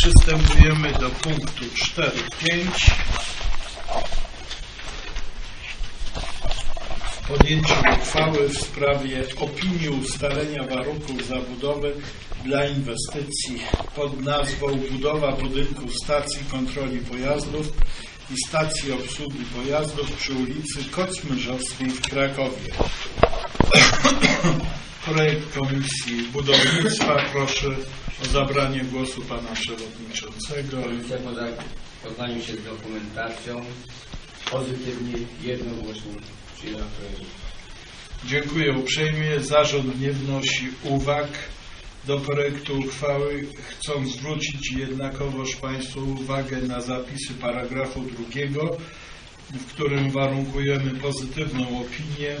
Przystępujemy do punktu 4.5. Podjęcie uchwały w sprawie opinii ustalenia warunków zabudowy dla inwestycji pod nazwą budowa budynku stacji kontroli pojazdów i stacji obsługi pojazdów przy ulicy Kocmyrzowskiej w Krakowie. Projekt Komisji Budownictwa. Proszę o zabranie głosu Pana Przewodniczącego. Komisja po zapoznaniu się z dokumentacją pozytywnie, jednogłośnie przyjęła projekt. Dziękuję uprzejmie. Zarząd nie wnosi uwag do projektu uchwały. Chcą zwrócić jednakowoż Państwu uwagę na zapisy paragrafu drugiego, w którym warunkujemy pozytywną opinię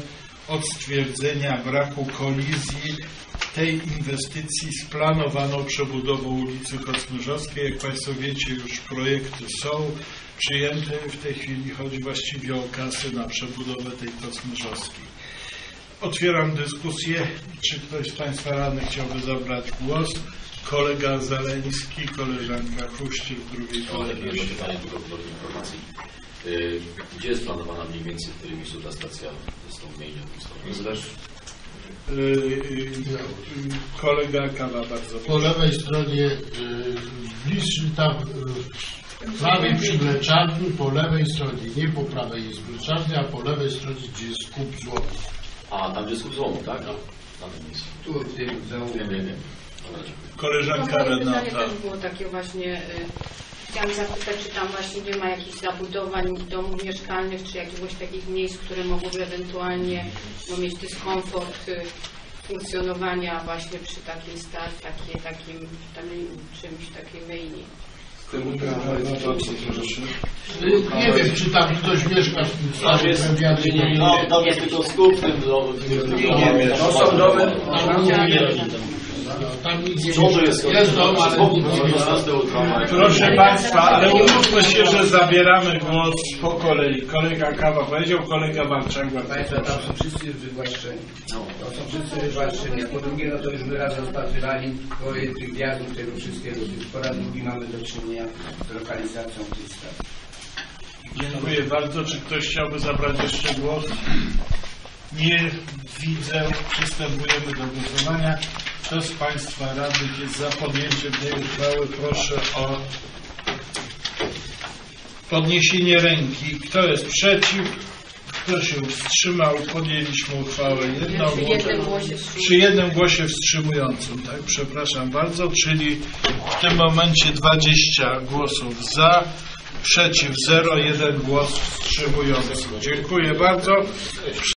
od stwierdzenia braku kolizji tej inwestycji z planowaną przebudową ulicy Kocmyrzowskiej. Jak Państwo wiecie, już projekty są przyjęte. W tej chwili chodzi właściwie o kasę na przebudowę tej Kocmyrzowskiej. Otwieram dyskusję. Czy ktoś z Państwa radnych chciałby zabrać głos? Kolega Zaleński, koleżanka Huściel w drugiej Ale jedno kolejności. pytanie tylko do informacji. Y, Gdzie jest planowana mniej więcej w którym miejscu ta stacja z tą y, Kolega Kawa bardzo Po lewej stronie y, bliższy tam y, prawej przy mleczarni, po lewej stronie, nie po prawej jest mleczarnia, a po lewej stronie gdzie jest kup złomu. A, tam gdzie jest złomu, tak? Na tym miejscu. Tu w tym Wiem, załogu wiem, wiem. Dobra, dziękuję. Koleżanka No, moje pytanie Renata. też było takie właśnie, y, chciałam zapytać, czy tam właśnie nie ma jakichś zabudowań domów mieszkalnych, czy jakiegoś takich miejsc, które mogłyby ewentualnie no, mieć dyskomfort y, funkcjonowania właśnie przy takiej stacji, takiej, takim tam, czymś takiej myjni. Y, Nie wiem, czy tam ktoś mieszka w tym starym drewnianym No, tam jest tylko skup w tym domu. No są domy, Tam nie Tam nikt nie jest Jest dom, ale nie. Proszę Państwa, ale umówmy się, że zabieramy głos po kolei. Kolega Kawa powiedział, kolega Walczak bardzo Państwa, tam są wszyscy wywłaszczeni. To są wszyscy wywłaszczeni. Po drugie, no to już my raz rozpatrywali projekt tych wjazdów, tego wszystkiego. Już po raz drugi mamy do czynienia z lokalizacją tej stacji. Dziękuję bardzo. Czy ktoś chciałby zabrać jeszcze głos? Nie widzę. Przystępujemy do głosowania. Kto z Państwa radnych jest za podjęciem tej uchwały? Proszę o podniesienie ręki. Kto jest przeciw? Kto się wstrzymał? Podjęliśmy uchwałę W jednym jednogłośnie. głosie Przy jednym głosie wstrzymującym, tak? Przepraszam bardzo, czyli w tym momencie 20 głosów za, przeciw 0, jeden głos wstrzymujący. Dziękuję bardzo.